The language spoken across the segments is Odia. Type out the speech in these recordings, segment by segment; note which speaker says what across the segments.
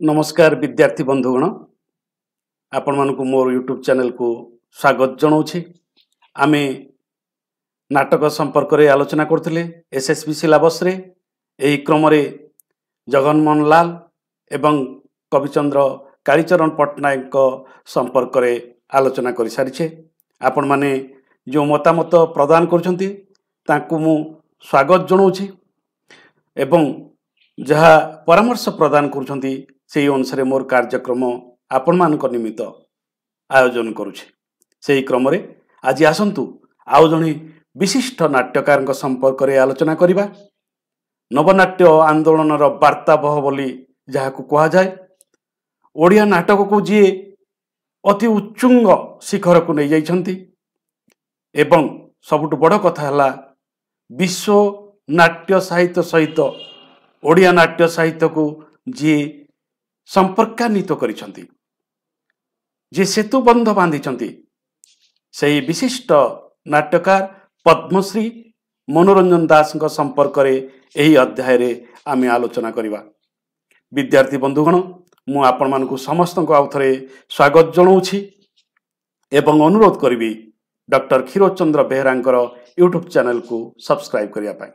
Speaker 1: ନମସ୍କାର ବିଦ୍ୟାର୍ଥୀ ବନ୍ଧୁଗଣ। ଆପଣମାନଙ୍କୁ ମୋର ୟୁଟ୍ୟୁବ୍ ଚ୍ୟାନେଲକୁ ସ୍ୱାଗତ ଜଣାଉଛି। ଆମେ ନାଟକ ସମ୍ପର୍କରେ ଆଲୋଚନା କରୁଥିଲେ ଏସ୍ ବି ସିଲାବସ୍ରେ ଏହି କ୍ରମରେ ଜଗନମୋହନ ଲାଲ ଏବଂ କବିଚନ୍ଦ୍ର କାଳିଚରଣ ପଟ୍ଟନାୟକଙ୍କ ସମ୍ପର୍କରେ ଆଲୋଚନା କରିସାରିଛେ। ଆପଣମାନେ ଯେଉଁ ମତାମତ ପ୍ରଦାନ କରୁଛନ୍ତି ତାଙ୍କୁ ମୁଁ ସ୍ୱାଗତ ଜଣାଉଛି ଏବଂ ଯାହା ପରାମର୍ଶ ପ୍ରଦାନ କରୁଛନ୍ତି ସେହି ଅନୁସାରେ ମୋର କାର୍ଯ୍ୟକ୍ରମ ଆପଣମାନଙ୍କ ନିମିତ୍ତ ଆୟୋଜନ କରୁଛି। ସେହି କ୍ରମରେ ଆଜି ଆସନ୍ତୁ ଆଉ ଜଣେ ବିଶିଷ୍ଟ ନାଟ୍ୟକାରଙ୍କ ସମ୍ପର୍କରେ ଆଲୋଚନା କରିବା। ନବନାଟ୍ୟ ଆନ୍ଦୋଳନର ବାର୍ତ୍ତାବହ ବୋଲି ଯାହାକୁ କୁହାଯାଏ ଓଡ଼ିଆ ନାଟକକୁ ଯିଏ ଅତି ଉଚ୍ଚୁଙ୍ଗ ଶିଖରକୁ ନେଇଯାଇଛନ୍ତି ଏବଂ ସବୁଠୁ ବଡ଼ କଥା ହେଲା ବିଶ୍ୱ ନାଟ୍ୟ ସାହିତ୍ୟ ସହିତ ଓଡ଼ିଆ ନାଟ୍ୟ ସାହିତ୍ୟକୁ ଯିଏ ସମ୍ପର୍କାନ୍ୱିତ କରିଛନ୍ତି ଯିଏ ସେତୁବନ୍ଧ ବାନ୍ଧିଛନ୍ତି ସେହି ବିଶିଷ୍ଟ ନାଟ୍ୟକାର ପଦ୍ମଶ୍ରୀ ମନୋରଞ୍ଜନ ଦାସଙ୍କ ସମ୍ପର୍କରେ ଏହି ଅଧ୍ୟାୟରେ ଆମେ ଆଲୋଚନା କରିବା ବିଦ୍ୟାର୍ଥୀ ବନ୍ଧୁଗଣ ମୁଁ ଆପଣମାନଙ୍କୁ ସମସ୍ତଙ୍କୁ ଆଉ ଥରେ ସ୍ୱାଗତ ଜଣାଉଛି ଏବଂ ଅନୁରୋଧ କରିବି ଡକ୍ଟର କ୍ଷୀରୋଚନ୍ଦ୍ର ବେହେରାଙ୍କର ୟୁଟ୍ୟୁବ୍ ଚ୍ୟାନେଲକୁ ସବସ୍କ୍ରାଇବ୍ କରିବା ପାଇଁ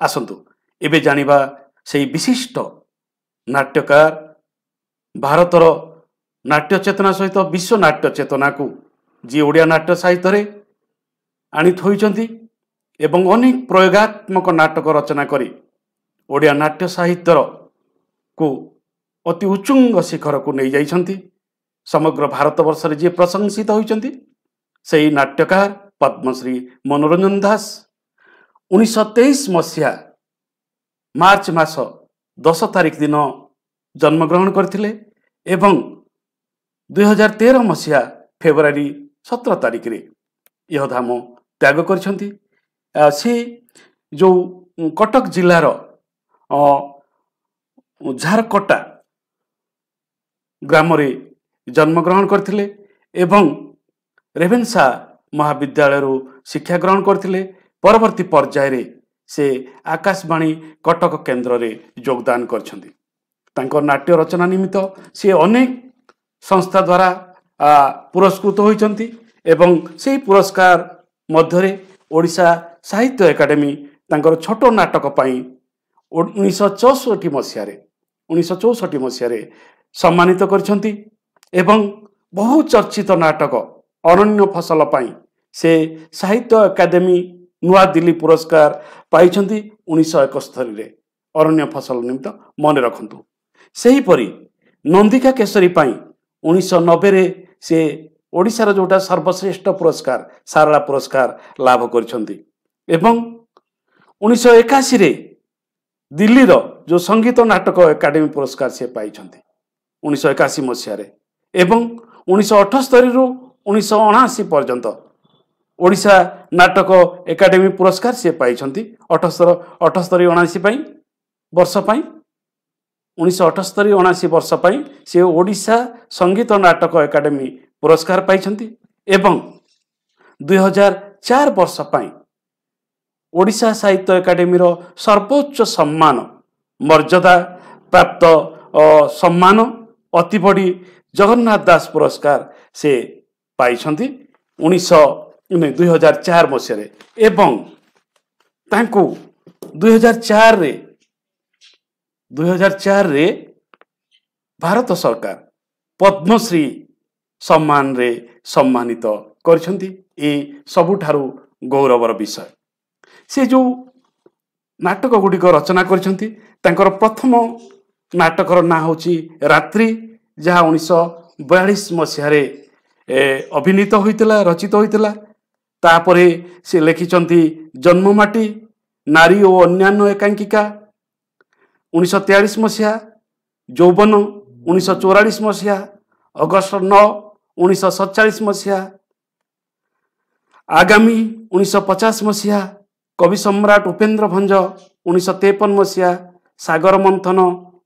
Speaker 1: ଆସନ୍ତୁ ଏବେ ଜାଣିବା ସେହି ବିଶିଷ୍ଟ ନାଟ୍ୟକାର ଭାରତର ନାଟ୍ୟ ଚେତନା ସହିତ ବିଶ୍ୱ ନାଟ୍ୟ ଚେତନାକୁ ଯିଏ ଓଡ଼ିଆ ନାଟ୍ୟ ସାହିତ୍ୟରେ ଆଣି ଥୋଇଛନ୍ତି ଏବଂ ଅନେକ ପ୍ରୟୋଗାତ୍ମକ ନାଟକ ରଚନା କରି ଓଡ଼ିଆ ନାଟ୍ୟ ସାହିତ୍ୟର କୁ ଅତି ଉଚ୍ଚୁଙ୍ଗ ଶିଖରକୁ ନେଇଯାଇଛନ୍ତି ସମଗ୍ର ଭାରତବର୍ଷରେ ଯିଏ ପ୍ରଶଂସିତ ହୋଇଛନ୍ତି ସେହି ନାଟ୍ୟକାର ପଦ୍ମଶ୍ରୀ ମନୋରଞ୍ଜନ ଦାସ। ଉଣେଇଶହ ତେଇଶ ମସିହା ମାର୍ଚ୍ଚ ମାସ ଦଶ ତାରିଖ ଦିନ ଜନ୍ମଗ୍ରହଣ କରିଥିଲେ ଏବଂ ଦୁଇହଜାର ତେର ମସିହା ଫେବୃଆରୀ ସତର ତାରିଖରେ ଇହଧାମ ତ୍ୟାଗ କରିଛନ୍ତି। ସେ ଯେଉଁ କଟକ ଜିଲ୍ଲାର ଝାରକଟା ଗ୍ରାମରେ ଜନ୍ମଗ୍ରହଣ କରିଥିଲେ ଏବଂ ରେଭେନ୍ସା ମହାବିଦ୍ୟାଳୟରୁ ଶିକ୍ଷା ଗ୍ରହଣ କରିଥିଲେ। ପରବର୍ତ୍ତୀ ପର୍ଯ୍ୟାୟରେ ସେ ଆକାଶବାଣୀ କଟକ କେନ୍ଦ୍ରରେ ଯୋଗଦାନ କରିଛନ୍ତି। ତାଙ୍କ ନାଟ୍ୟ ରଚନା ନିମିତ୍ତ ସେ ଅନେକ ସଂସ୍ଥା ଦ୍ୱାରା ପୁରସ୍କୃତ ହୋଇଛନ୍ତି ଏବଂ ସେହି ପୁରସ୍କାର ମଧ୍ୟରେ ଓଡ଼ିଶା ସାହିତ୍ୟ ଏକାଡେମୀ ତାଙ୍କର ଛୋଟ ନାଟକ ପାଇଁ ଉଣେଇଶହ ଚଉଷଠି ମସିହାରେ ଉଣେଇଶହ ଚଉଷଠି ମସିହାରେ ସମ୍ମାନିତ କରିଛନ୍ତି ଏବଂ ବହୁ ଚର୍ଚ୍ଚିତ ନାଟକ ଅନନ୍ୟ ଫସଲ ପାଇଁ ସେ ସାହିତ୍ୟ ଏକାଡେମୀ ନୂଆଦିଲ୍ଲୀ ପୁରସ୍କାର ପାଇଛନ୍ତି ଉଣେଇଶହ ଏକସ୍ତରୀରେ। ଅରଣ୍ୟ ଫସଲ ନିମିତ୍ତ ମନେ ରଖନ୍ତୁ। ସେହିପରି ନନ୍ଦିକା କେଶରୀ ପାଇଁ ଉଣେଇଶହ ନବେରେ ସେ ଓଡ଼ିଶାର ଯେଉଁଟା ସର୍ବଶ୍ରେଷ୍ଠ ପୁରସ୍କାର ସାରଳା ପୁରସ୍କାର ଲାଭ କରିଛନ୍ତି। ଏବଂ ଉଣେଇଶହ ଏକାଅଶୀରେ ଦିଲ୍ଲୀର ଯେଉଁ ସଙ୍ଗୀତ ନାଟକ ଏକାଡେମୀ ପୁରସ୍କାର ସେ ପାଇଛନ୍ତି ଉଣେଇଶହ ଏକାଅଶୀ ମସିହାରେ। ଏବଂ ଉଣେଇଶହ ଅଠସ୍ତରୀରୁ ଉଣେଇଶହ ଅଣାଅଶୀ ପର୍ଯ୍ୟନ୍ତ ଓଡ଼ିଶା ନାଟକ ଏକାଡେମୀ ପୁରସ୍କାର ସେ ପାଇଛନ୍ତି ଅଠସ୍ତର ଅଠସ୍ତରୀ ଅଣାଅଶୀ ପାଇଁ ବର୍ଷ ପାଇଁ। ଉଣେଇଶହ ଅଠସ୍ତରୀ ଅଣାଅଶୀ ବର୍ଷ ପାଇଁ ସେ ଓଡ଼ିଶା ସଙ୍ଗୀତ ନାଟକ ଏକାଡେମୀ ପୁରସ୍କାର ପାଇଛନ୍ତି ଏବଂ ଦୁଇହଜାର ଚାରି ବର୍ଷ ପାଇଁ ଓଡ଼ିଶା ସାହିତ୍ୟ ଏକାଡେମୀର ସର୍ବୋଚ୍ଚ ସମ୍ମାନ ମର୍ଯ୍ୟାଦା ପ୍ରାପ୍ତ ସମ୍ମାନ ଅତି ବଡ଼ି ଜଗନ୍ନାଥ ଦାସ ପୁରସ୍କାର ସେ ପାଇଛନ୍ତି ଉଣେଇଶହ ଦୁଇ ହଜାର ଚାରି ମସିହାରେ ଏବଂ ତାଙ୍କୁ ଦୁଇହଜାର ଚାରିରେ ଦୁଇହଜାର ଚାରିରେ ଭାରତ ସରକାର ପଦ୍ମଶ୍ରୀ ସମ୍ମାନରେ ସମ୍ମାନିତ କରିଛନ୍ତି ଏ ସବୁଠାରୁ ଗୌରବର ବିଷୟ ସେ ଯେଉଁ ନାଟକ ଗୁଡ଼ିକ ରଚନା କରିଛନ୍ତି ତାଙ୍କର ପ୍ରଥମ ନାଟକର ନାଁ ହେଉଛି ରାତ୍ରି ଯାହା ଉଣେଇଶହ ବୟାଳିଶ ମସିହାରେ ଅଭିନୀତ ହୋଇଥିଲା ରଚିତ ହୋଇଥିଲା। ତାପରେ ସେ ଲେଖିଛନ୍ତି ଜନ୍ମମାଟି ନାରୀ ଓ ଅନ୍ୟାନ୍ୟ ଏକାଙ୍କିକା ଉଣେଇଶହ ତେୟାଳିଶ ମସିହା ଯୌବନ ଉଣେଇଶହ ଚଉରାଳିଶ ମସିହା ଅଗଷ୍ଟ ନଅ ଉଣେଇଶହ ସତଚାଳିଶ ମସିହା ଆଗାମୀ ଉଣେଇଶହ ପଚାଶ ମସିହା କବି ସମ୍ରାଟ ଉପେନ୍ଦ୍ର ଭଞ୍ଜ ଉଣେଇଶହ ତେପନ ମସିହା ସାଗର ମନ୍ଥନ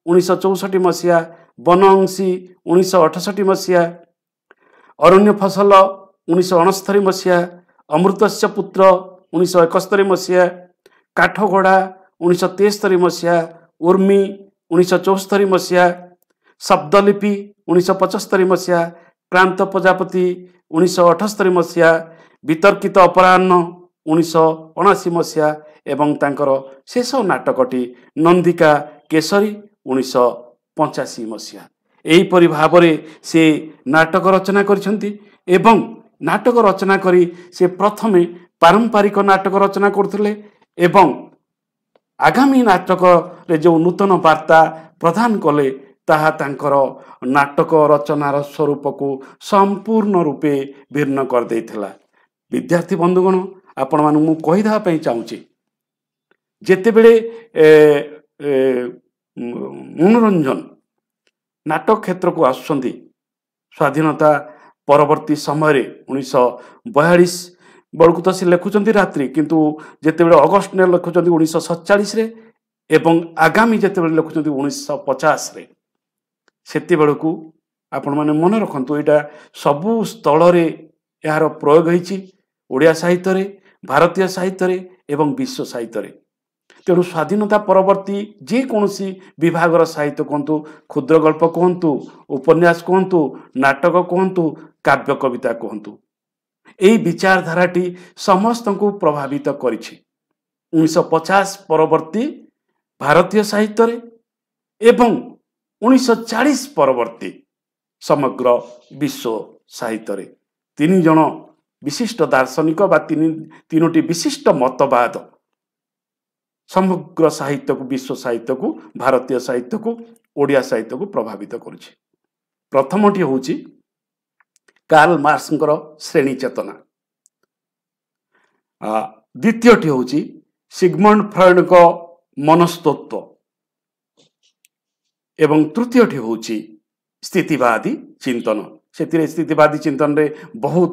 Speaker 1: ଉଣେଇଶହ ଚଉଷଠି ମସିହା ବନଅଂଶୀ ଉଣେଇଶହ ଅଠଷଠି ମସିହା ଅରଣ୍ୟ ଫସଲ ଉଣେଇଶହ ଅଣସ୍ତରୀ ମସିହା ଅମୃତସ୍ୟ ପୁତ୍ର ଉଣେଇଶହ ଏକସ୍ତରୀ ମସିହା କାଠଘୋଡ଼ା ଉଣେଇଶହ ତେସ୍ତରୀ ମସିହା ଉର୍ମି ଉଣେଇଶହ ଚଉସ୍ତରୀ ମସିହା ଶବ୍ଦଲିପି ଉଣେଇଶହ ପଞ୍ଚସ୍ତରୀ ମସିହା କ୍ରାନ୍ତ ପ୍ରଜାପତି ଉଣେଇଶହ ଅଠସ୍ତରୀ ମସିହା ବିତର୍କିତ ଅପରାହ୍ନ ଉଣେଇଶହ ଅଣାଅଶୀ ମସିହା ଏବଂ ତାଙ୍କର ଶେଷ ନାଟକଟି ନନ୍ଦିକା କେଶରୀ ଉଣେଇଶହ ପଞ୍ଚାଅଶୀ ମସିହା। ଏହିପରି ଭାବରେ ସେ ନାଟକ ରଚନା କରିଛନ୍ତି ଏବଂ ନାଟକ ରଚନା କରି ସେ ପ୍ରଥମେ ପାରମ୍ପାରିକ ନାଟକ ରଚନା କରୁଥିଲେ ଏବଂ ଆଗାମୀ ନାଟକରେ ଯେଉଁ ନୂତନ ବାର୍ତ୍ତା ପ୍ରଦାନ କଲେ ତାହା ତାଙ୍କର ନାଟକ ରଚନାର ସ୍ୱରୂପକୁ ସମ୍ପୂର୍ଣ୍ଣ ରୂପେ ଭିନ୍ନ କରିଦେଇଥିଲା। ବିଦ୍ୟାର୍ଥୀ ବନ୍ଧୁଗଣ ଆପଣମାନଙ୍କୁ ମୁଁ କହିଦେବା ପାଇଁ ଚାହୁଁଛି ଯେତେବେଳେ ମନୋରଞ୍ଜନ ନାଟକ କ୍ଷେତ୍ରକୁ ଆସୁଛନ୍ତି ସ୍ୱାଧୀନତା ପରବର୍ତ୍ତୀ ସମୟରେ ଉଣେଇଶହ ବୟାଳିଶ ବେଳକୁ ତ ସେ ଲେଖୁଛନ୍ତି ରାତ୍ରି କିନ୍ତୁ ଯେତେବେଳେ ଅଗଷ୍ଟରେ ଲେଖୁଛନ୍ତି ଉଣେଇଶହ ସତଚାଳିଶରେ ଏବଂ ଆଗାମୀ ଯେତେବେଳେ ଲେଖୁଛନ୍ତି ଉଣେଇଶହ ପଚାଶରେ ସେତେବେଳକୁ ଆପଣମାନେ ମନେ ରଖନ୍ତୁ ଏଇଟା ସବୁ ସ୍ଥଳରେ ଏହାର ପ୍ରୟୋଗ ହେଇଛି ଓଡ଼ିଆ ସାହିତ୍ୟରେ ଭାରତୀୟ ସାହିତ୍ୟରେ ଏବଂ ବିଶ୍ୱ ସାହିତ୍ୟରେ। ତେଣୁ ସ୍ୱାଧୀନତା ପରବର୍ତ୍ତୀ ଯେକୌଣସି ବିଭାଗର ସାହିତ୍ୟ କୁହନ୍ତୁ କ୍ଷୁଦ୍ର ଗଳ୍ପ କୁହନ୍ତୁ ଉପନ୍ୟାସ କୁହନ୍ତୁ ନାଟକ କୁହନ୍ତୁ କାବ୍ୟ କବିତା କୁହନ୍ତୁ ଏହି ବିଚାରଧାରାଟି ସମସ୍ତଙ୍କୁ ପ୍ରଭାବିତ କରିଛି। ଉଣେଇଶହ ପଚାଶ ପରବର୍ତ୍ତୀ ଭାରତୀୟ ସାହିତ୍ୟରେ ଏବଂ ଉଣେଇଶହ ଚାଳିଶ ପରବର୍ତ୍ତୀ ସମଗ୍ର ବିଶ୍ୱ ସାହିତ୍ୟରେ ତିନି ଜଣ ବିଶିଷ୍ଟ ଦାର୍ଶନିକ ବା ତିନି ତିନୋଟି ବିଶିଷ୍ଟ ମତବାଦ ସମଗ୍ର ସାହିତ୍ୟକୁ ବିଶ୍ୱ ସାହିତ୍ୟକୁ ଭାରତୀୟ ସାହିତ୍ୟକୁ ଓଡ଼ିଆ ସାହିତ୍ୟକୁ ପ୍ରଭାବିତ କରୁଛି। ପ୍ରଥମଟି ହେଉଛି କାର୍ଲ ମାର୍ସଙ୍କର ଶ୍ରେଣୀ ଚେତନା। ଦ୍ୱିତୀୟଟି ହେଉଛି ସିଗମଣ୍ଡ ଫ୍ରଏଡଙ୍କ ମନସ୍ତତ୍ଵ। ଏବଂ ତୃତୀୟଟି ହେଉଛି ସ୍ଥିତିବାଦୀ ଚିନ୍ତନ। ସେଥିରେ ସ୍ଥିତିବାଦୀ ଚିନ୍ତନରେ ବହୁତ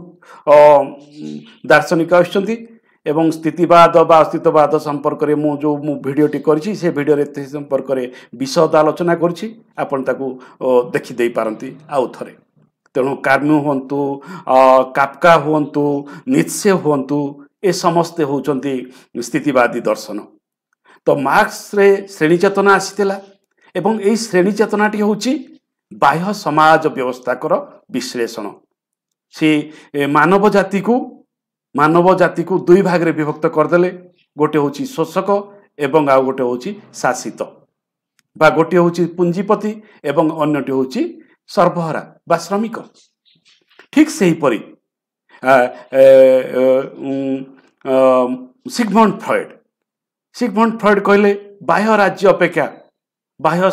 Speaker 1: ଦାର୍ଶନିକ ଆସୁଛନ୍ତି ଏବଂ ସ୍ଥିତିବାଦ ବା ଅସ୍ତିତ୍ୱବାଦ ସମ୍ପର୍କରେ ମୁଁ ଯେଉଁ ମୁଁ ଭିଡ଼ିଓଟି କରିଛି ସେ ଭିଡ଼ିଓରେ ସେ ସମ୍ପର୍କରେ ବିଶଦ ଆଲୋଚନା କରିଛି। ଆପଣ ତାକୁ ଦେଖିଦେଇପାରନ୍ତି ଆଉ ଥରେ। ତେଣୁ କାର୍ମୁ ହୁଅନ୍ତୁ କାପକା ହୁଅନ୍ତୁ ନିତ୍ସେ ହୁଅନ୍ତୁ ଏ ସମସ୍ତେ ହେଉଛନ୍ତି ସ୍ଥିତିବାଦୀ ଦର୍ଶନ। ତ ମାର୍କସରେ ଶ୍ରେଣୀ ଚେତନା ଆସିଥିଲା ଏବଂ ଏଇ ଶ୍ରେଣୀ ଚେତନାଟି ହେଉଛି ବାହ୍ୟ ସମାଜ ବ୍ୟବସ୍ଥାକର ବିଶ୍ଳେଷଣ। ସେ ମାନବ ଜାତିକୁ ମାନବ ଜାତିକୁ ଦୁଇ ଭାଗରେ ବିଭକ୍ତ କରିଦେଲେ। ଗୋଟିଏ ହେଉଛି ଶୋଷକ ଏବଂ ଆଉ ଗୋଟେ ହେଉଛି ଶାସିତ। ବା ଗୋଟିଏ ହେଉଛି ପୁଞ୍ଜିପତି ଏବଂ ଅନ୍ୟଟି ହେଉଛି ସର୍ବହରା ବା ଶ୍ରମିକ। ଠିକ୍ ସେହିପରି ସିଗମଣ୍ଡ ଫ୍ରଏଡ୍। ସିଗମଣ୍ଡ ଫ୍ରଏଡ୍ କହିଲେ ବାହ୍ୟ ରାଜ୍ୟ ଅପେକ୍ଷା ବାହ୍ୟ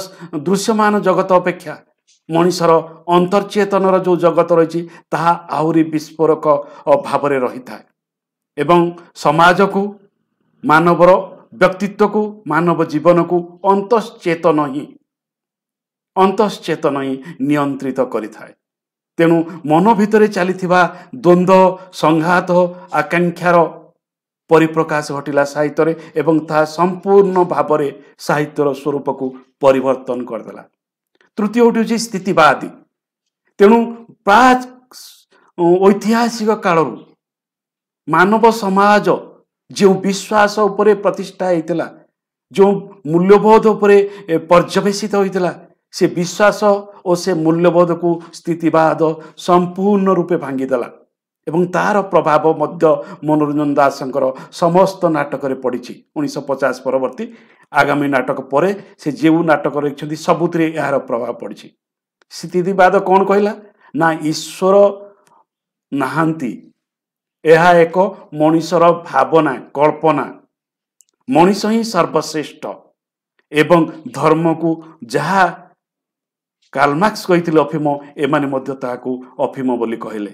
Speaker 1: ଦୃଶ୍ୟମାନ ଜଗତ ଅପେକ୍ଷା। ମଣିଷର ଅନ୍ତର୍ଚେତନର ଯେଉଁ ଜଗତ ରହିଛି ତାହା ଆହୁରି ବିସ୍ଫୋରକ ଭାବରେ ରହିଥାଏ। ଏବଂ ସମାଜକୁ ମାନବର ବ୍ୟକ୍ତିତ୍ୱକୁ ମାନବ ଜୀବନକୁ ଅନ୍ତଶ୍ଚେତନ ହିଁ ଅନ୍ତଶ୍ଚେତନ ହିଁ ନିୟନ୍ତ୍ରିତ କରିଥାଏ। ତେଣୁ ମନ ଭିତରେ ଚାଲିଥିବା ଦ୍ୱନ୍ଦ୍ୱ ସଂଘାତ ଆକାଂକ୍ଷାର ପରିପ୍ରକାଶ ଘଟିଲା ସାହିତ୍ୟରେ ଏବଂ ତାହା ସମ୍ପୂର୍ଣ୍ଣ ଭାବରେ ସାହିତ୍ୟର ସ୍ୱରୂପକୁ ପରିବର୍ତ୍ତନ କରିଦେଲା। ତୃତୀୟଟି ହେଉଛି ସ୍ଥିତିବାଦୀ। ତେଣୁ ପ୍ରାୟ ଐତିହାସିକ କାଳରୁ ମାନବ ସମାଜ ଯେଉଁ ବିଶ୍ୱାସ ଉପରେ ପ୍ରତିଷ୍ଠା ହେଇଥିଲା ଯେଉଁ ମୂଲ୍ୟବୋଧ ଉପରେ ପର୍ଯ୍ୟବେସିତ ହୋଇଥିଲା ସେ ବିଶ୍ୱାସ ଓ ସେ ମୂଲ୍ୟବୋଧକୁ ସ୍ଥିତିବାଦ ସମ୍ପୂର୍ଣ୍ଣ ରୂପେ ଭାଙ୍ଗିଦେଲା ଏବଂ ତାହାର ପ୍ରଭାବ ମଧ୍ୟ ମନୋରଞ୍ଜନ ଦାସଙ୍କର ସମସ୍ତ ନାଟକରେ ପଡ଼ିଛି। ଉଣେଇଶହ ପଚାଶ ପରବର୍ତ୍ତୀ ଆଗାମୀ ନାଟକ ପରେ ସେ ଯେଉଁ ନାଟକ ରଖିଛନ୍ତି ସବୁଥିରେ ଏହାର ପ୍ରଭାବ ପଡ଼ିଛି। ସ୍ଥିତିବାଦ କ'ଣ କହିଲା? ନା ଈଶ୍ୱର ନାହାନ୍ତି। ଏହା ଏକ ମଣିଷର ଭାବନା କଳ୍ପନା। ମଣିଷ ହିଁ ସର୍ବଶ୍ରେଷ୍ଠ ଏବଂ ଧର୍ମକୁ ଯାହା କାଲମାର୍କ୍ସ କହିଥିଲେ ଅଫିମ ଏମାନେ ମଧ୍ୟ ତାହାକୁ ଅଫିମ ବୋଲି କହିଲେ।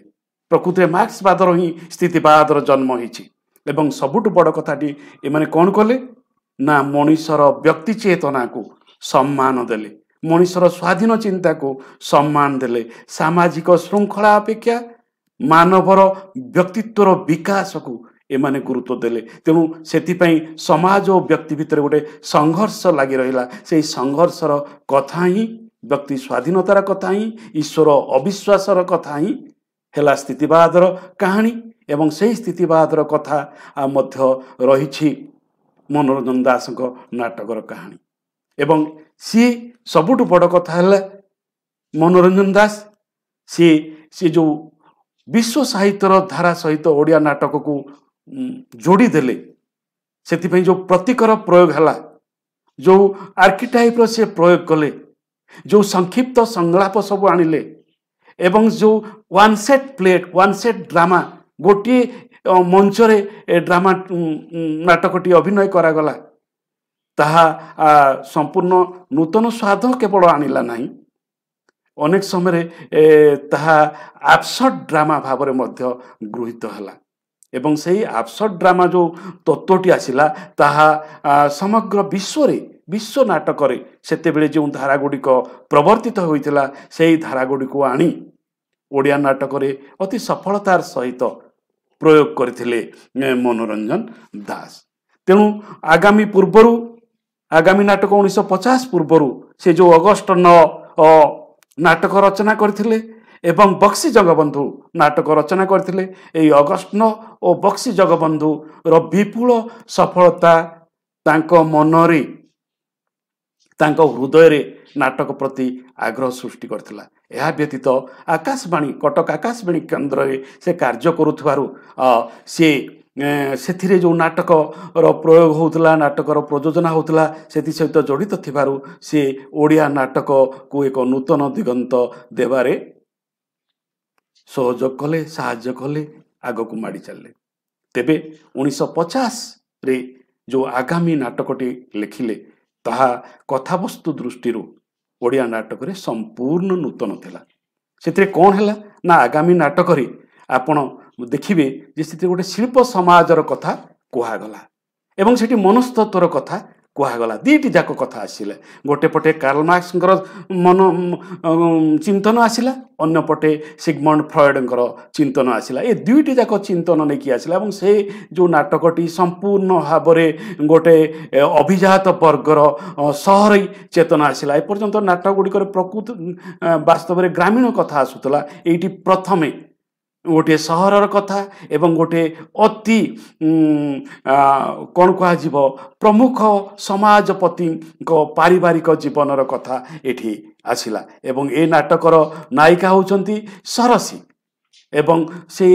Speaker 1: ପ୍ରକୃତିରେ ମାର୍କ୍ସବାଦର ହିଁ ସ୍ଥିତିବାଦର ଜନ୍ମ ହେଇଛି। ଏବଂ ସବୁଠୁ ବଡ଼ କଥାଟି ଏମାନେ କ'ଣ କଲେ? ନା ମଣିଷର ବ୍ୟକ୍ତି ଚେତନାକୁ ସମ୍ମାନ ଦେଲେ। ମଣିଷର ସ୍ୱାଧୀନ ଚିନ୍ତାକୁ ସମ୍ମାନ ଦେଲେ। ସାମାଜିକ ଶୃଙ୍ଖଳା ଅପେକ୍ଷା ମାନବର ବ୍ୟକ୍ତିତ୍ୱର ବିକାଶକୁ ଏମାନେ ଗୁରୁତ୍ୱ ଦେଲେ। ତେଣୁ ସେଥିପାଇଁ ସମାଜ ଓ ବ୍ୟକ୍ତି ଭିତରେ ଗୋଟେ ସଂଘର୍ଷ ଲାଗି ରହିଲା। ସେଇ ସଂଘର୍ଷର କଥା ହିଁ ବ୍ୟକ୍ତି ସ୍ୱାଧୀନତାର କଥା ହିଁ ଈଶ୍ୱର ଅବିଶ୍ୱାସର କଥା ହିଁ ହେଲା ସ୍ଥିତିବାଦର କାହାଣୀ ଏବଂ ସେହି ସ୍ଥିତିବାଦର କଥା ମଧ୍ୟ ରହିଛି ମନୋରଞ୍ଜନ ଦାସଙ୍କ ନାଟକର କାହାଣୀ। ଏବଂ ସିଏ ସବୁଠୁ ବଡ଼ କଥା ହେଲା ମନୋରଞ୍ଜନ ଦାସ। ସିଏ ସିଏ ଯେଉଁ ବିଶ୍ୱ ସାହିତ୍ୟର ଧାରା ସହିତ ଓଡ଼ିଆ ନାଟକକୁ ଯୋଡ଼ିଦେଲେ ସେଥିପାଇଁ ଯେଉଁ ପ୍ରତୀକର ପ୍ରୟୋଗ ହେଲା ଯେଉଁ ଆର୍କିଟାଇପ୍ର ସେ ପ୍ରୟୋଗ କଲେ ଯେଉଁ ସଂକ୍ଷିପ୍ତ ସଂଳାପ ସବୁ ଆଣିଲେ ଏବଂ ଯେଉଁ one set plate one set drama ଗୋଟିଏ ମଞ୍ଚରେ ଡ୍ରାମା ନାଟକଟି ଅଭିନୟ କରାଗଲା। ତାହା ସମ୍ପୂର୍ଣ୍ଣ ନୂତନ ସ୍ୱାଦ କେବଳ ଆଣିଲା ନାହିଁ। ଅନେକ ସମୟରେ ତାହା ଆବସର୍ଟ ଡ୍ରାମା ଭାବରେ ମଧ୍ୟ ଗୃହୀତ ହେଲା। ଏବଂ ସେହି ଆବସର୍ଟ ଡ୍ରାମା ଯେଉଁ ତତ୍ତ୍ୱଟି ଆସିଲା ତାହା ସମଗ୍ର ବିଶ୍ୱରେ ବିଶ୍ୱ ନାଟକରେ ସେତେବେଳେ ଯେଉଁ ଧାରାଗୁଡ଼ିକ ପ୍ରବର୍ତ୍ତିତ ହୋଇଥିଲା ସେହି ଧାରାଗୁଡ଼ିକୁ ଆଣି ଓଡ଼ିଆ ନାଟକରେ ଅତି ସଫଳତାର ସହିତ ପ୍ରୟୋଗ କରିଥିଲେ ମନୋରଞ୍ଜନ ଦାସ ତେଣୁ ଆଗାମୀ ପୂର୍ବରୁ ଆଗାମୀ ନାଟକ ଉଣେଇଶହ ପଚାଶ ପୂର୍ବରୁ ସେ ଯେଉଁ ଅଗଷ୍ଟ ନଅ ନାଟକ ରଚନା କରିଥିଲେ ଏବଂ ବକ୍ସି ଜଗବନ୍ଧୁ ନାଟକ ରଚନା କରିଥିଲେ ଏହି ଅଗଷ୍ଟ ନଅ ଓ ବକ୍ସି ଜଗବନ୍ଧୁର ବିପୁଳ ସଫଳତା ତାଙ୍କ ମନରେ ତାଙ୍କ ହୃଦୟରେ ନାଟକ ପ୍ରତି ଆଗ୍ରହ ସୃଷ୍ଟି କରିଥିଲା। ଏହା ବ୍ୟତୀତ ଆକାଶବାଣୀ କଟକ ଆକାଶବାଣୀ କେନ୍ଦ୍ରରେ ସେ କାର୍ଯ୍ୟ କରୁଥିବାରୁ ସିଏ ସେଥିରେ ଯେଉଁ ନାଟକର ପ୍ରୟୋଗ ହେଉଥିଲା ନାଟକର ପ୍ରଯୋଜନା ହେଉଥିଲା ସେଥିସହିତ ଜଡ଼ିତ ଥିବାରୁ ସେ ଓଡ଼ିଆ ନାଟକକୁ ଏକ ନୂତନ ଦିଗନ୍ତ ଦେବାରେ ସହଯୋଗ କଲେ ସାହାଯ୍ୟ କଲେ ଆଗକୁ ମାଡ଼ି ଚାଲିଲେ। ତେବେ ଉଣେଇଶହ ପଚାଶରେ ଯେଉଁ ଆଗାମୀ ନାଟକଟି ଲେଖିଲେ ତାହା କଥାବସ୍ତୁ ଦୃଷ୍ଟିରୁ ଓଡ଼ିଆ ନାଟକରେ ସମ୍ପୂର୍ଣ୍ଣ ନୂତନ ଥିଲା। ସେଥିରେ କ'ଣ ହେଲା? ନା ଆଗାମୀ ନାଟକରେ ଆପଣ ଦେଖିବେ ଯେ ସେଥିରେ ଗୋଟେ ଶିଳ୍ପ ସମାଜର କଥା କୁହାଗଲା ଏବଂ ସେଠି ମନସ୍ତତ୍ଵର କଥା କୁହାଗଲା। ଦୁଇଟି ଯାକ କଥା ଆସିଲେ। ଗୋଟେ ପଟେ କାର୍ଲମାର୍କସଙ୍କର ମନ ଚିନ୍ତନ ଆସିଲା। ଅନ୍ୟପଟେ ସିଗମଣ୍ଡ ଫ୍ରଏଡଙ୍କର ଚିନ୍ତନ ଆସିଲା। ଏ ଦୁଇଟି ଯାକ ଚିନ୍ତନ ନେଇକି ଆସିଲା ଏବଂ ସେ ଯେଉଁ ନାଟକଟି ସମ୍ପୂର୍ଣ୍ଣ ଭାବରେ ଗୋଟେ ଅଭିଜାତ ବର୍ଗର ସହରୀ ଚେତନା ଆସିଲା। ଏପର୍ଯ୍ୟନ୍ତ ନାଟକ ଗୁଡ଼ିକରେ ପ୍ରକୃତ ବାସ୍ତବରେ ଗ୍ରାମୀଣ କଥା ଆସୁଥିଲା। ଏଇଠି ପ୍ରଥମେ ଗୋଟିଏ ସହରର କଥା ଏବଂ ଗୋଟିଏ ଅତି କ'ଣ କୁହାଯିବ ପ୍ରମୁଖ ସମାଜପତିଙ୍କ ପାରିବାରିକ ଜୀବନର କଥା ଏଠି ଆସିଲା। ଏବଂ ଏ ନାଟକର ନାୟିକା ହେଉଛନ୍ତି ସରସୀ। ଏବଂ ସେ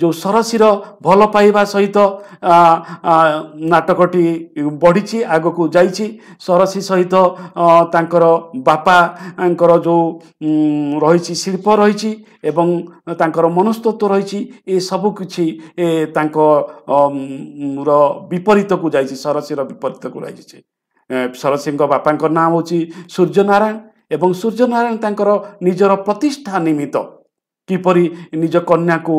Speaker 1: ଯେଉଁ ସରସୀର ଭଲ ପାଇବା ସହିତ ନାଟକଟି ବଢ଼ିଛି ଆଗକୁ ଯାଇଛି। ସରସୀ ସହିତ ତାଙ୍କର ବାପାଙ୍କର ଯେଉଁ ରହିଛି ଶିଳ୍ପ ରହିଛି ଏବଂ ତାଙ୍କର ମନସ୍ତତ୍ଵ ରହିଛି ଏସବୁ କିଛି ତାଙ୍କର ବିପରୀତକୁ ଯାଇଛି ସରସୀର ବିପରୀତକୁ ଯାଇଛି ସରସୀଙ୍କ ବାପାଙ୍କ ନାଁ ହେଉଛି ସୂର୍ଯ୍ୟନାରାୟଣ ଏବଂ ସୂର୍ଯ୍ୟନାରାୟଣ ତାଙ୍କର ନିଜର ପ୍ରତିଷ୍ଠା ନିମିତ୍ତ କିପରି ନିଜ କନ୍ୟାକୁ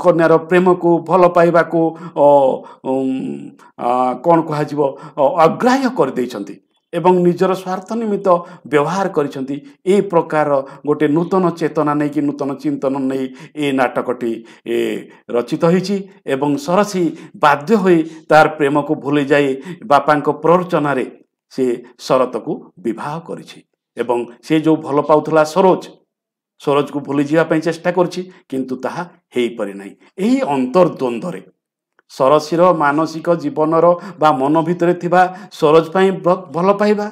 Speaker 1: କନ୍ୟାର ପ୍ରେମକୁ ଭଲ ପାଇବାକୁ କ'ଣ କୁହାଯିବ ଅଗ୍ରାହ୍ୟ କରିଦେଇଛନ୍ତି ଏବଂ ନିଜର ସ୍ୱାର୍ଥ ନିମିତ୍ତ ବ୍ୟବହାର କରିଛନ୍ତି ଏ ପ୍ରକାର ଗୋଟେ ନୂତନ ଚେତନା ନେଇକି ନୂତନ ଚିନ୍ତନ ନେଇ ଏ ନାଟକଟି ରଚିତ ହୋଇଛି ଏବଂ ସରସୀ ବାଧ୍ୟ ହୋଇ ତାର ପ୍ରେମକୁ ଭୁଲି ଯାଇ ବାପାଙ୍କ ପ୍ରରୋଚନାରେ ସେ ଶରତକୁ ବିବାହ କରିଛି ଏବଂ ସେ ଯେଉଁ ଭଲ ପାଉଥିଲା ସରୋଜ ସରୋଜକୁ ଭୁଲିଯିବା ପାଇଁ ଚେଷ୍ଟା କରୁଛି କିନ୍ତୁ ତାହା ହେଇପାରି ନାହିଁ। ଏହି ଅନ୍ତର୍ଦ୍ୱନ୍ଦ୍ୱରେ ସରସୀର ମାନସିକ ଜୀବନର ବା ମନ ଭିତରେ ଥିବା ସରୋଜ ପାଇଁ ଭଲ ପାଇବା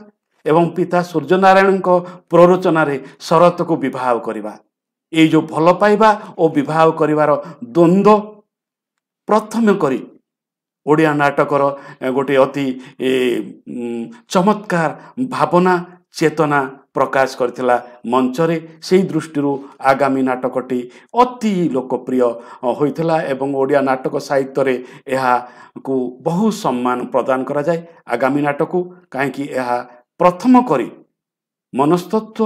Speaker 1: ଏବଂ ପିତା ସୂର୍ଯ୍ୟନାରାୟଣଙ୍କ ପ୍ରରୋଚନାରେ ଶରତକୁ ବିବାହ କରିବା। ଏଇ ଯେଉଁ ଭଲ ପାଇବା ଓ ବିବାହ କରିବାର ଦ୍ୱନ୍ଦ୍ୱ ପ୍ରଥମେ କରି ଓଡ଼ିଆ ନାଟକର ଗୋଟିଏ ଅତି ଚମତ୍କାର ଭାବନା ଚେତନା ପ୍ରକାଶ କରିଥିଲା ମଞ୍ଚରେ। ସେହି ଦୃଷ୍ଟିରୁ ଆଗାମୀ ନାଟକଟି ଅତି ଲୋକପ୍ରିୟ ହୋଇଥିଲା ଏବଂ ଓଡ଼ିଆ ନାଟକ ସାହିତ୍ୟରେ ଏହାକୁ ବହୁ ସମ୍ମାନ ପ୍ରଦାନ କରାଯାଏ। ଆଗାମୀ ନାଟକୁ କାହିଁକି ଏହା ପ୍ରଥମ କରି ମନସ୍ତତ୍ଵ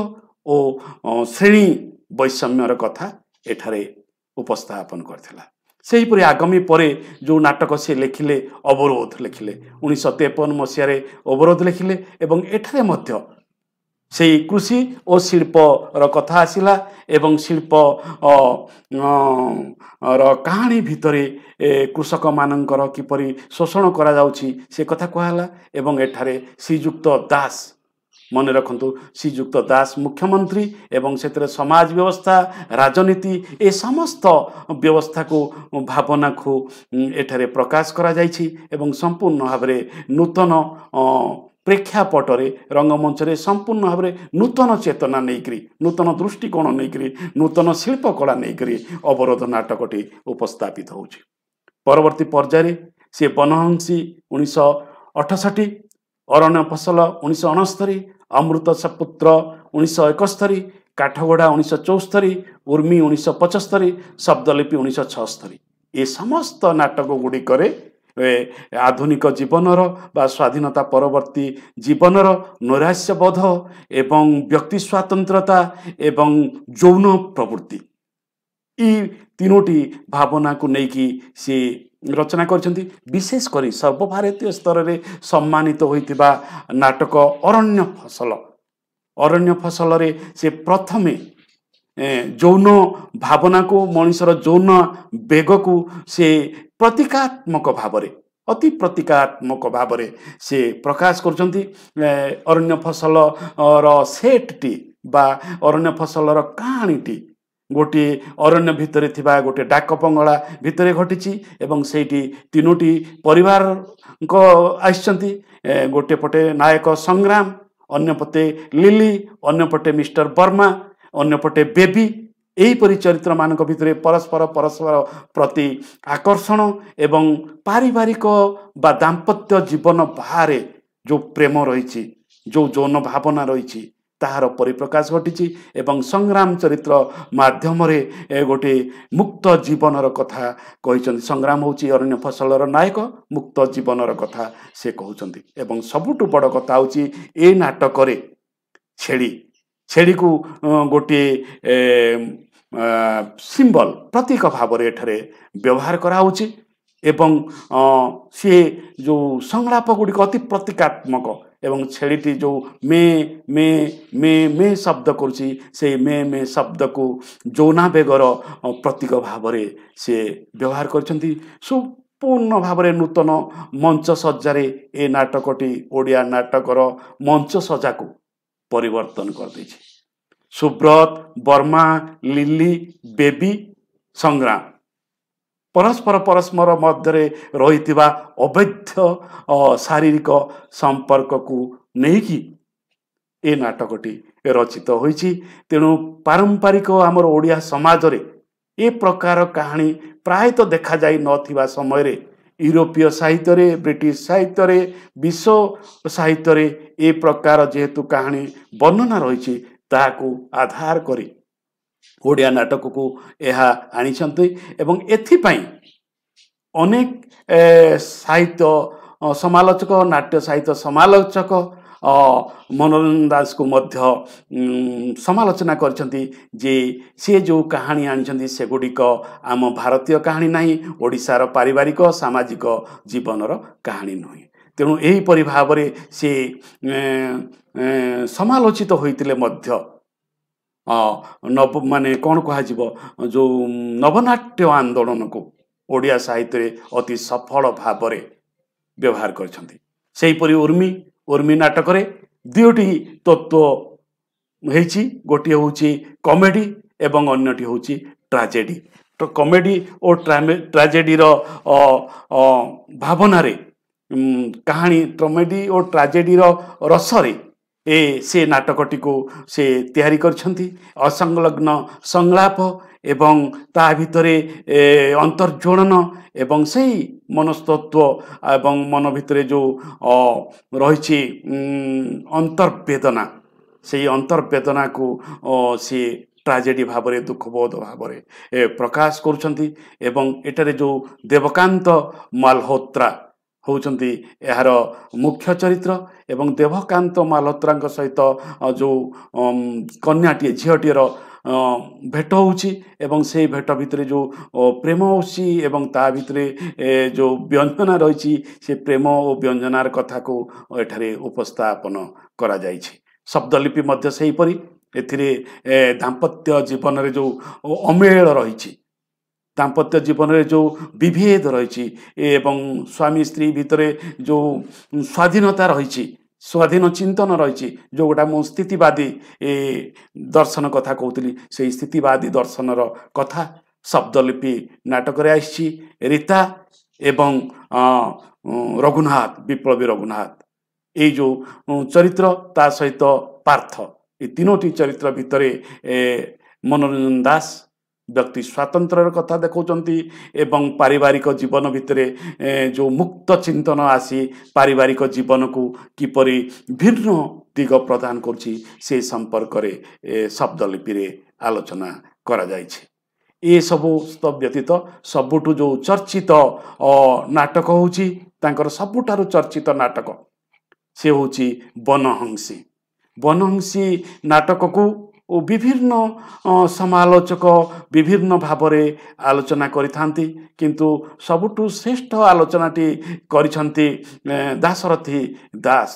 Speaker 1: ଓ ଶ୍ରେଣୀ ବୈଷମ୍ୟର କଥା ଏଠାରେ ଉପସ୍ଥାପନ କରିଥିଲା। ସେହିପରି ଆଗାମୀ ପରେ ଯେଉଁ ନାଟକ ସେ ଲେଖିଲେ ଅବରୋଧ ଲେଖିଲେ ଉଣେଇଶହ ତେପନ ମସିହାରେ ଅବରୋଧ ଲେଖିଲେ ଏବଂ ଏଠାରେ ମଧ୍ୟ ସେଇ କୃଷି ଓ ଶିଳ୍ପର କଥା ଆସିଲା ଏବଂ ଶିଳ୍ପ ର କାହାଣୀ ଭିତରେ କୃଷକମାନଙ୍କର କିପରି ଶୋଷଣ କରାଯାଉଛି ସେ କଥା କୁହାହେଲା ଏବଂ ଏଠାରେ ଶ୍ରୀଯୁକ୍ତ ଦାସ ମନେ ରଖନ୍ତୁ ଶ୍ରୀଯୁକ୍ତ ଦାସ ମୁଖ୍ୟମନ୍ତ୍ରୀ ଏବଂ ସେଥିରେ ସମାଜ ବ୍ୟବସ୍ଥା ରାଜନୀତି ଏ ସମସ୍ତ ବ୍ୟବସ୍ଥାକୁ ଭାବନାକୁ ଏଠାରେ ପ୍ରକାଶ କରାଯାଇଛି ଏବଂ ସମ୍ପୂର୍ଣ୍ଣ ଭାବରେ ନୂତନ ପ୍ରେକ୍ଷାପଟରେ ରଙ୍ଗମଞ୍ଚରେ ସମ୍ପୂର୍ଣ୍ଣ ଭାବରେ ନୂତନ ଚେତନା ନେଇକରି ନୂତନ ଦୃଷ୍ଟିକୋଣ ନେଇକରି ନୂତନ ଶିଳ୍ପକଳା ନେଇକରି ଅବରୋଧ ନାଟକଟି ଉପସ୍ଥାପିତ ହେଉଛି। ପରବର୍ତ୍ତୀ ପର୍ଯ୍ୟାୟରେ ସେ ବନହଂସୀ ଉଣେଇଶହ ଅଠଷଠି ଅରଣ୍ୟ ଫସଲ ଉଣେଇଶହ ଅଣସ୍ତରୀ ଅମୃତ ସପୁତ୍ର ଉଣେଇଶହ ଏକସ୍ତରୀ କାଠଗୋଡ଼ା ଉଣେଇଶହ ଚଉସ୍ତରୀ ଉର୍ମି ଉଣେଇଶହ ପଚସ୍ତରୀ ଶବ୍ଦଲିପି ଉଣେଇଶହ ଛଅସ୍ତରୀ ଏ ସମସ୍ତ ନାଟକ ଗୁଡ଼ିକରେ ଆଧୁନିକ ଜୀବନର ବା ସ୍ୱାଧୀନତା ପରବର୍ତ୍ତୀ ଜୀବନର ନୈରାଶ୍ୟବୋଧ ଏବଂ ବ୍ୟକ୍ତି ସ୍ୱାତନ୍ତ୍ରତା ଏବଂ ଯୌନ ପ୍ରବୃତ୍ତି। ଏଇ ତିନୋଟି ଭାବନାକୁ ନେଇକି ସେ ରଚନା କରିଛନ୍ତି। ବିଶେଷ କରି ସର୍ବଭାରତୀୟ ସ୍ତରରେ ସମ୍ମାନିତ ହୋଇଥିବା ନାଟକ ଅରଣ୍ୟ ଫସଲ। ଅରଣ୍ୟ ଫସଲରେ ସେ ପ୍ରଥମେ ଯୌନ ଭାବନାକୁ ମଣିଷର ଯୌନ ବେଗକୁ ସେ ପ୍ରତୀକାତ୍ମକ ଭାବରେ ଅତି ପ୍ରତୀକାତ୍ମକ ଭାବରେ ସେ ପ୍ରକାଶ କରୁଛନ୍ତି। ଅରଣ୍ୟ ଫସଲର ସେଟ୍ଟି ବା ଅରଣ୍ୟ ଫସଲର କାହାଣୀଟି ଗୋଟିଏ ଅରଣ୍ୟ ଭିତରେ ଥିବା ଗୋଟିଏ ଡାକ ପଙ୍ଗଳା ଭିତରେ ଘଟିଛି ଏବଂ ସେଇଠି ତିନୋଟି ପରିବାରଙ୍କ ଆସିଛନ୍ତି। ଗୋଟିଏ ପଟେ ନାୟକ ସଂଗ୍ରାମ ଅନ୍ୟପଟେ ଲିଲି ଅନ୍ୟପଟେ ମିଷ୍ଟର ବର୍ମା ଅନ୍ୟପଟେ ବେବି ଏହିପରି ଚରିତ୍ରମାନଙ୍କ ଭିତରେ ପରସ୍ପର ପରସ୍ପର ପ୍ରତି ଆକର୍ଷଣ ଏବଂ ପାରିବାରିକ ବା ଦାମ୍ପତ୍ୟ ଜୀବନ ବାହାରେ ଯେଉଁ ପ୍ରେମ ରହିଛି ଯେଉଁ ଯୌନ ଭାବନା ରହିଛି ତାହାର ପରିପ୍ରକାଶ ଘଟିଛି ଏବଂ ସଂଗ୍ରାମ ଚରିତ୍ର ମାଧ୍ୟମରେ ଗୋଟିଏ ମୁକ୍ତ ଜୀବନର କଥା କହିଛନ୍ତି। ସଂଗ୍ରାମ ହେଉଛି ଅରଣ୍ୟ ଫସଲର ନାୟକ ମୁକ୍ତ ଜୀବନର କଥା ସେ କହୁଛନ୍ତି। ଏବଂ ସବୁଠୁ ବଡ଼ କଥା ହେଉଛି ଏ ନାଟକରେ ଛେଳି ଛେଳିକୁ ଗୋଟିଏ ସିମ୍ବଲ ପ୍ରତୀକ ଭାବରେ ଏଠାରେ ବ୍ୟବହାର କରାହେଉଛି ଏବଂ ସିଏ ଯେଉଁ ସଂଳାପ ଗୁଡ଼ିକ ଅତି ପ୍ରତୀକାତ୍ମକ ଏବଂ ଛେଳିଟି ଯେଉଁ ମେ ମେ ମେ ମେ ଶବ୍ଦ କରୁଛି ସେଇ ମେ ମେ ଶବ୍ଦକୁ ଯୌନାବେଗର ପ୍ରତୀକ ଭାବରେ ସେ ବ୍ୟବହାର କରିଛନ୍ତି। ସମ୍ପୂର୍ଣ୍ଣ ଭାବରେ ନୂତନ ମଞ୍ଚ ସଜ୍ଜାରେ ଏ ନାଟକଟି ଓଡ଼ିଆ ନାଟକର ମଞ୍ଚ ସଜାକୁ ପରିବର୍ତ୍ତନ କରିଦେଇଛି। Subrat Barma Lily Baby Sangram. ପରସ୍ପର ପରସ୍ପର ମଧ୍ୟରେ ରହିଥିବା ଅବୈଧ ଶାରୀରିକ ସମ୍ପର୍କକୁ ନେଇକି ଏ ନାଟକଟି ରଚିତ ହୋଇଛି। ତେଣୁ ପାରମ୍ପାରିକ ଆମର ଓଡ଼ିଆ ସମାଜରେ ଏ ପ୍ରକାର କାହାଣୀ ପ୍ରାୟତଃ ଦେଖାଯାଇ ନଥିବା ସମୟରେ ୟୁରୋପୀୟ ସାହିତ୍ୟରେ ବ୍ରିଟିଶ ସାହିତ୍ୟରେ ବିଶ୍ୱ ସାହିତ୍ୟରେ ଏ ପ୍ରକାର ଯେହେତୁ କାହାଣୀ ବର୍ଣ୍ଣନା ରହିଛି ତାହାକୁ ଆଧାର କରି ଓଡ଼ିଆ ନାଟକକୁ ଏହା ଆଣିଛନ୍ତି ଏବଂ ଏଥିପାଇଁ ଅନେକ ସାହିତ୍ୟ ସମାଲୋଚକ ନାଟ୍ୟ ସାହିତ୍ୟ ସମାଲୋଚକ ମନୋରଞ୍ଜନ ଦାସକୁ ମଧ୍ୟ ସମାଲୋଚନା କରିଛନ୍ତି ଯେ ସିଏ ଯେଉଁ କାହାଣୀ ଆଣିଛନ୍ତି ସେଗୁଡ଼ିକ ଆମ ଭାରତୀୟ କାହାଣୀ ନାହିଁ ଓଡ଼ିଶାର ପାରିବାରିକ ସାମାଜିକ ଜୀବନର କାହାଣୀ ନୁହେଁ। ତେଣୁ ଏହିପରି ଭାବରେ ସେ ସମାଲୋଚିତ ହୋଇଥିଲେ ମଧ୍ୟ ନବ ମାନେ କ'ଣ କୁହାଯିବ ଯେଉଁ ନବନାଟ୍ୟ ଆନ୍ଦୋଳନକୁ ଓଡ଼ିଆ ସାହିତ୍ୟରେ ଅତି ସଫଳ ଭାବରେ ବ୍ୟବହାର କରିଛନ୍ତି। ସେହିପରି ଉର୍ମି ଉର୍ମି ନାଟକରେ ଦୁଇଟି ତତ୍ତ୍ୱ ହେଇଛି। ଗୋଟିଏ ହେଉଛି କମେଡ଼ି ଏବଂ ଅନ୍ୟଟି ହେଉଛି ଟ୍ରାଜେଡ଼ି। ତ କମେଡ଼ି ଓ ଟ୍ରାଜେଡ଼ିର ଭାବନାରେ କାହାଣୀ କମେଡ଼ି ଓ ଟ୍ରାଜେଡ଼ିର ରସରେ ଏ ସେ ନାଟକଟିକୁ ସେ ତିଆରି କରିଛନ୍ତି। ଅସଂଲଗ୍ନ ସଂଳାପ ଏବଂ ତା ଭିତରେ ଅନ୍ତର୍ଜଳନ ଏବଂ ସେଇ ମନସ୍ତତ୍ଵ ଏବଂ ମନ ଭିତରେ ଯେଉଁ ରହିଛି ଅନ୍ତର୍ବେଦନା ସେଇ ଅନ୍ତର୍ବେଦନାକୁ ସିଏ ଟ୍ରାଜେଡ଼ି ଭାବରେ ଦୁଃଖବୋଧ ଭାବରେ ପ୍ରକାଶ କରୁଛନ୍ତି ଏବଂ ଏଠାରେ ଯେଉଁ ଦେବକାନ୍ତ ମାଲହୋତ୍ରା ହେଉଛନ୍ତି ଏହାର ମୁଖ୍ୟ ଚରିତ୍ର ଏବଂ ଦେବକାନ୍ତ ମାଲହୋତ୍ରାଙ୍କ ସହିତ ଯେଉଁ କନ୍ୟାଟିଏ ଝିଅଟିର ଭେଟ ହେଉଛି ଏବଂ ସେଇ ଭେଟ ଭିତରେ ଯେଉଁ ପ୍ରେମ ହେଉଛି ଏବଂ ତା ଭିତରେ ଯେଉଁ ବ୍ୟଞ୍ଜନା ରହିଛି ସେ ପ୍ରେମ ଓ ବ୍ୟଞ୍ଜନାର କଥାକୁ ଏଠାରେ ଉପସ୍ଥାପନ କରାଯାଇଛି। ଶବ୍ଦଲିପି ମଧ୍ୟ ସେହିପରି। ଏଥିରେ ଦାମ୍ପତ୍ୟ ଜୀବନରେ ଯେଉଁ ଅମେଳ ରହିଛି। ଦାମ୍ପତ୍ୟ ଜୀବନରେ ଯେଉଁ ବିଭେଦ ରହିଛି ଏବଂ ସ୍ୱାମୀ ସ୍ତ୍ରୀ ଭିତରେ ଯେଉଁ ସ୍ୱାଧୀନତା ରହିଛି ସ୍ୱାଧୀନ ଚିନ୍ତନ ରହିଛି ଯେଉଁଗୁଟା ମୁଁ ସ୍ଥିତିବାଦୀ ଏ ଦର୍ଶନ କଥା କହୁଥିଲି ସେଇ ସ୍ଥିତିବାଦୀ ଦର୍ଶନର କଥା ଶବ୍ଦଲିପି ନାଟକରେ ଆସିଛି ରୀତା ଏବଂ ରଘୁନାଥ ବିପ୍ଳବୀ ରଘୁନାଥ। ଏଇ ଯେଉଁ ଉଁ, ଚରିତ୍ର ତା ସହିତ ପାର୍ଥ। ଏ ତିନୋଟି ଚରିତ୍ର ଭିତରେ ଏ, ମନୋରଞ୍ଜନ ଦାସ ବ୍ୟକ୍ତି ସ୍ୱାତନ୍ତ୍ର୍ୟର କଥା ଦେଖାଉଛନ୍ତି ଏବଂ ପାରିବାରିକ ଜୀବନ ଭିତରେ ଯେଉଁ ମୁକ୍ତ ଚିନ୍ତନ ଆସି ପାରିବାରିକ ଜୀବନକୁ କିପରି ଭିନ୍ନ ଦିଗ ପ୍ରଦାନ କରୁଛି ସେ ସମ୍ପର୍କରେ ଶବ୍ଦଲିପିରେ ଆଲୋଚନା କରାଯାଇଛି। ଏସବୁ ବ୍ୟତୀତ ସବୁଠୁ ଯେଉଁ ଚର୍ଚ୍ଚିତ ନାଟକ ହେଉଛି ତାଙ୍କର ସବୁଠାରୁ ଚର୍ଚ୍ଚିତ ନାଟକ ସେ ହେଉଛି ବନହଂସୀ। ବନହଂସୀ ନାଟକକୁ ଓ ବିଭିନ୍ନ ସମାଲୋଚକ ବିଭିନ୍ନ ଭାବରେ ଆଲୋଚନା କରିଥାନ୍ତି। କିନ୍ତୁ ସବୁଠୁ ଶ୍ରେଷ୍ଠ ଆଲୋଚନାଟି କରିଛନ୍ତି ଦାଶରଥୀ ଦାସ।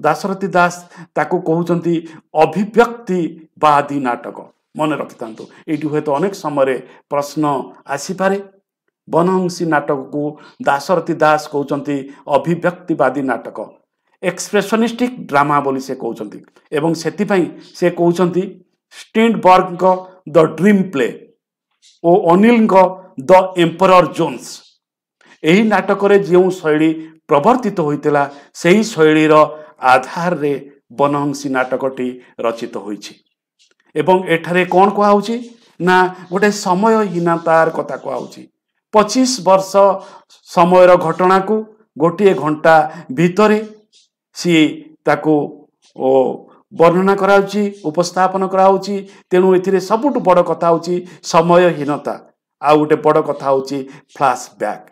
Speaker 1: ଦାଶରଥୀ ଦାସ ତାକୁ କହୁଛନ୍ତି ଅଭିବ୍ୟକ୍ତିବାଦୀ ନାଟକ। ମନେ ରଖିଥାନ୍ତୁ ଏଇଠି ହୁଏତ ଅନେକ ସମୟରେ ପ୍ରଶ୍ନ ଆସିପାରେ। ବନହଂସୀ ନାଟକକୁ ଦାଶରଥୀ ଦାସ କହୁଛନ୍ତି ଅଭିବ୍ୟକ୍ତିବାଦୀ ନାଟକ। ଏକ୍ସପ୍ରେସନିଷ୍ଟିକ୍ ଡ୍ରାମା ବୋଲି ସେ କହୁଛନ୍ତି ଏବଂ ସେଥିପାଇଁ ସେ କହୁଛନ୍ତି ଷ୍ଟିଣ୍ଡବର୍ଗଙ୍କ ଦ ଡ୍ରିମ୍ ପ୍ଲେ ଓ ଅନିଲଙ୍କ ଦ ଏମ୍ପରର ଜୋନ୍ସ ଏହି ନାଟକରେ ଯେଉଁ ଶୈଳୀ ପ୍ରବର୍ତ୍ତିତ ହୋଇଥିଲା ସେହି ଶୈଳୀର ଆଧାରରେ ବନହଂସୀ ନାଟକଟି ରଚିତ ହୋଇଛି। ଏବଂ ଏଠାରେ କ'ଣ କୁହାହେଉଛି? ନା ଗୋଟେ ସମୟହୀନତାର କଥା କୁହାହେଉଛି। ପଚିଶ ବର୍ଷ ସମୟର ଘଟଣାକୁ ଗୋଟିଏ ଘଣ୍ଟା ଭିତରେ ସିଏ ତାକୁ ବର୍ଣ୍ଣନା କରାଯାଉଛି ଉପସ୍ଥାପନ କରାହେଉଛି ତେଣୁ ଏଥିରେ ସବୁଠୁ ବଡ଼ କଥା ହେଉଛି ସମୟହୀନତା। ଆଉ ଗୋଟେ ବଡ଼ କଥା ହେଉଛି ଫ୍ଲାସ୍ ବ୍ୟାକ୍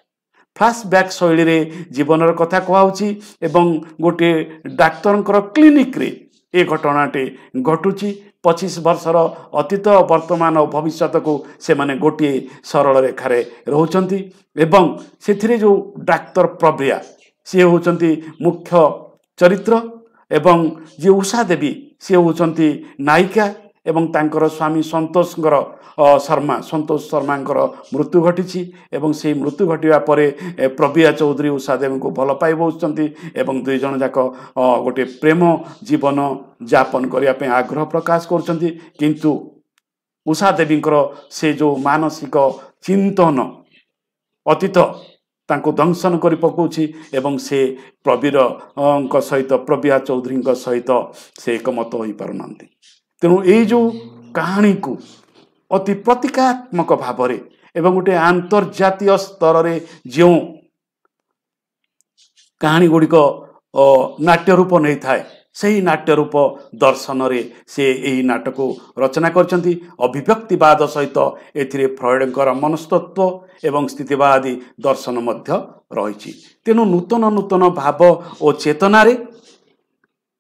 Speaker 1: ଫ୍ଲାସ୍ ବ୍ୟାକ୍ ଶୈଳୀରେ ଜୀବନର କଥା କୁହାହେଉଛି ଏବଂ ଗୋଟିଏ ଡାକ୍ତରଙ୍କର କ୍ଲିନିକରେ ଏ ଘଟଣାଟି ଘଟୁଛି। ପଚିଶ ବର୍ଷର ଅତୀତ ବର୍ତ୍ତମାନ ଓ ଭବିଷ୍ୟତକୁ ସେମାନେ ଗୋଟିଏ ସରଳ ରେଖାରେ ରହୁଛନ୍ତି ଏବଂ ସେଥିରେ ଯେଉଁ ଡାକ୍ତର ପ୍ରବ୍ରିୟା ସିଏ ହେଉଛନ୍ତି ମୁଖ୍ୟ ଚରିତ୍ର ଏବଂ ଯିଏ ଉଷା ଦେବୀ ସିଏ ହେଉଛନ୍ତି ନାୟିକା ଏବଂ ତାଙ୍କର ସ୍ୱାମୀ ସନ୍ତୋଷଙ୍କର ଶର୍ମା ସନ୍ତୋଷ ଶର୍ମାଙ୍କର ମୃତ୍ୟୁ ଘଟିଛି ଏବଂ ସେହି ମୃତ୍ୟୁ ଘଟିବା ପରେ ପ୍ରବିୟା ଚୌଧୁରୀ ଉଷା ଦେବୀଙ୍କୁ ଭଲ ପାଇ ବସୁଛନ୍ତି ଏବଂ ଦୁଇ ଜଣ ଯାକ ଗୋଟିଏ ପ୍ରେମ ଜୀବନ ଯାପନ କରିବା ପାଇଁ ଆଗ୍ରହ ପ୍ରକାଶ କରୁଛନ୍ତି। କିନ୍ତୁ ଉଷା ଦେବୀଙ୍କର ସେ ଯେଉଁ ମାନସିକ ଚିନ୍ତନ ଅତୀତ ତାଙ୍କୁ ଦଂଶନ କରି ପକାଉଛି ଏବଂ ସେ ପ୍ରବୀରଙ୍କ ସହିତ ପ୍ରବିୟା ଚୌଧୁରୀଙ୍କ ସହିତ ସେ ଏକମତ ହୋଇପାରୁନାହାନ୍ତି। ତେଣୁ ଏଇ ଯେଉଁ କାହାଣୀକୁ ଅତି ପ୍ରତୀକାତ୍ମକ ଭାବରେ ଏବଂ ଗୋଟେ ଆନ୍ତର୍ଜାତୀୟ ସ୍ତରରେ ଯେଉଁ କାହାଣୀ ଗୁଡ଼ିକ ନାଟ୍ୟ ରୂପ ନେଇଥାଏ ସେହି ନାଟ୍ୟ ରୂପ ଦର୍ଶନରେ ସେ ଏହି ନାଟକ ରଚନା କରିଛନ୍ତି। ଅଭିବ୍ୟକ୍ତିବାଦ ସହିତ ଏଥିରେ ଫ୍ରଏଡଙ୍କର ମନସ୍ତତ୍ଵ ଏବଂ ସ୍ଥିତିବାଦୀ ଦର୍ଶନ ମଧ୍ୟ ରହିଛି। ତେଣୁ ନୂତନ ନୂତନ ଭାବ ଓ ଚେତନାରେ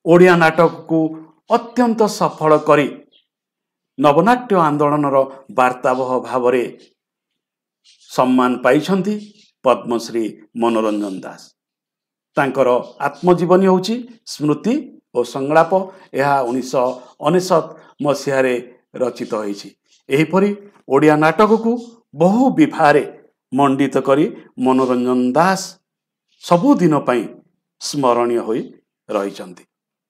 Speaker 1: ଓଡ଼ିଆ ନାଟକକୁ ଅତ୍ୟନ୍ତ ସଫଳ କରି ନବନାଟ୍ୟ ଆନ୍ଦୋଳନର ବାର୍ତ୍ତାବହ ଭାବରେ ସମ୍ମାନ ପାଇଛନ୍ତି ପଦ୍ମଶ୍ରୀ ମନୋରଞ୍ଜନ ଦାସ। ତାଙ୍କର ଆତ୍ମଜୀବନୀ ହେଉଛି ସ୍ମୃତି ଓ ସଂଳାପ ଏହା ଉଣେଇଶହ ଅନେଶତ ମସିହାରେ ରଚିତ ହୋଇଛି। ଏହିପରି ଓଡ଼ିଆ ନାଟକକୁ ବହୁ ବିଭାରେ ମଣ୍ଡିତ କରି ମନୋରଞ୍ଜନ ଦାସ ସବୁଦିନ ପାଇଁ ସ୍ମରଣୀୟ ହୋଇ ରହିଛନ୍ତି।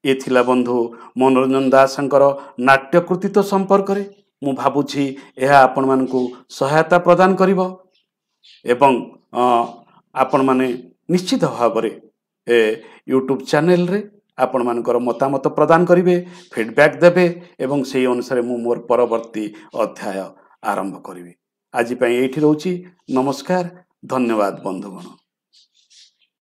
Speaker 1: ଏ ଥିଲା ବନ୍ଧୁ ମନୋରଞ୍ଜନ ଦାସଙ୍କର ନାଟ୍ୟ କୃତିତ୍ୱ ସମ୍ପର୍କରେ। ମୁଁ ଭାବୁଛି ଏହା ଆପଣମାନଙ୍କୁ ସହାୟତା ପ୍ରଦାନ କରିବ ଏବଂ ଆପଣମାନେ ନିଶ୍ଚିତ ଭାବରେ ଏ ୟୁଟ୍ୟୁବ୍ ଚ୍ୟାନେଲରେ ଆପଣମାନଙ୍କର ମତାମତ ପ୍ରଦାନ କରିବେ ଫିଡ଼ବ୍ୟାକ୍ ଦେବେ ଏବଂ ସେହି ଅନୁସାରେ ମୁଁ ମୋର ପରବର୍ତ୍ତୀ ଅଧ୍ୟାୟ ଆରମ୍ଭ କରିବି। ଆଜି ପାଇଁ ଏଇଠି ରହୁଛି। ନମସ୍କାର। ଧନ୍ୟବାଦ ବନ୍ଧୁଗଣ।